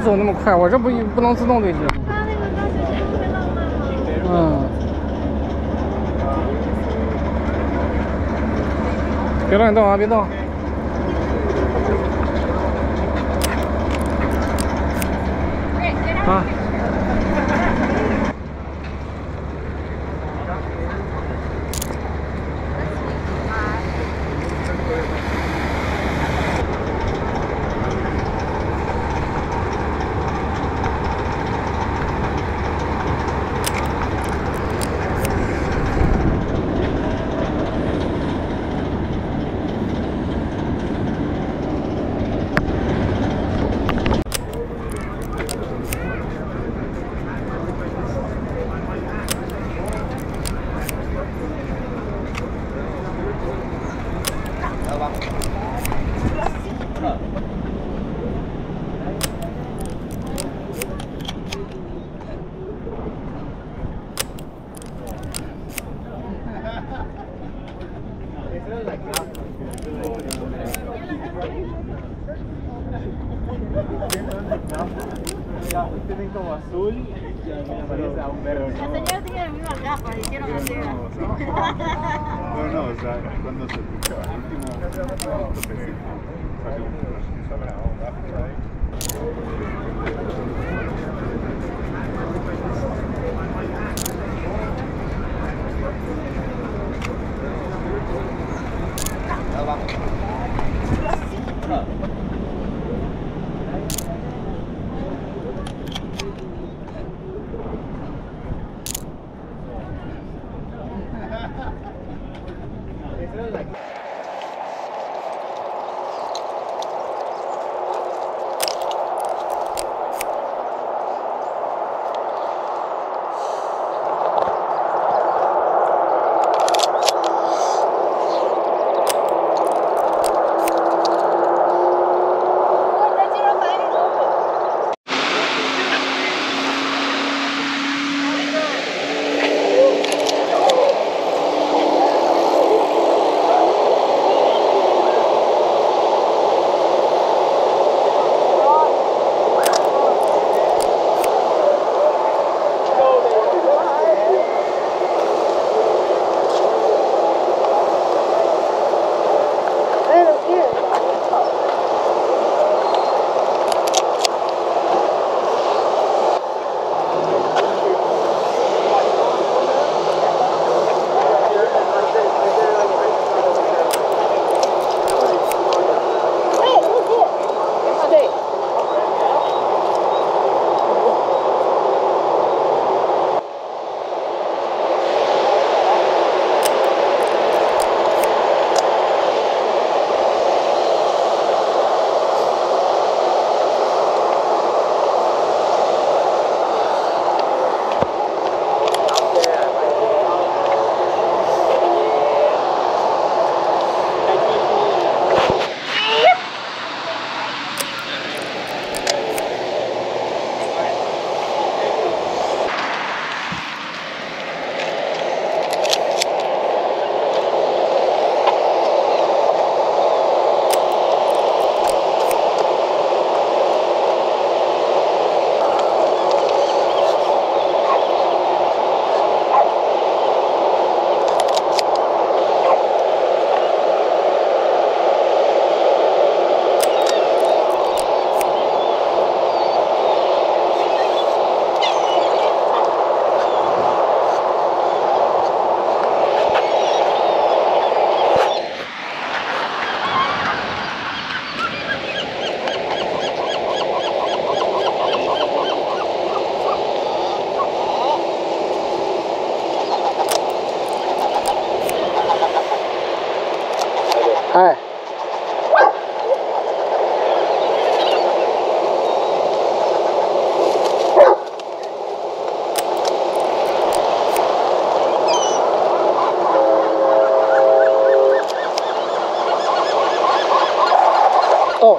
走那么快，我这不不能自动对接。他那个高速线特别浪漫吗？嗯。别乱动啊！别动。啊。Tienen como azul y me parece a un verde. La señora tiene las mismas gafas, dijeron así. No, no, o sea, cuando se pica el último toquecito, sale un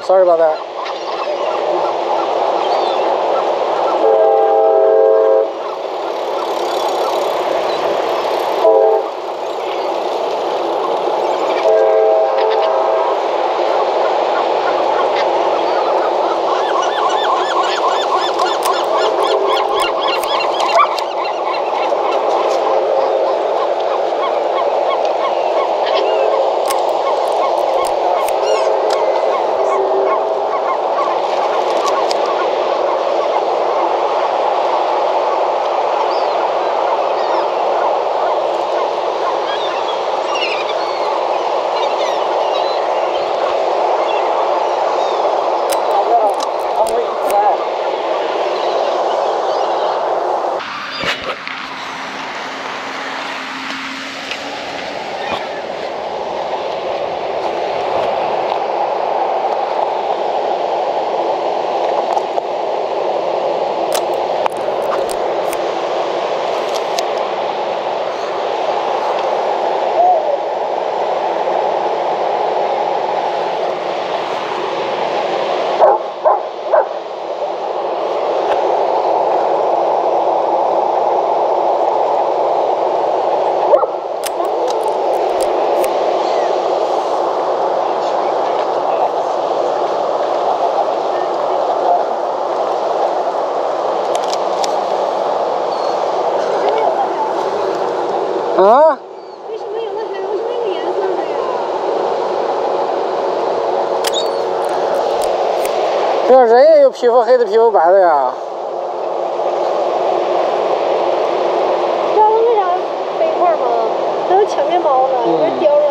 ，sorry about that。啊？为什么有的海鸥是那个颜色的呀？对啊，人也有皮肤黑的，皮肤白的呀。知道它为啥背一块儿吗？它要抢面包呢，有点叼着